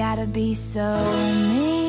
gotta be so mean?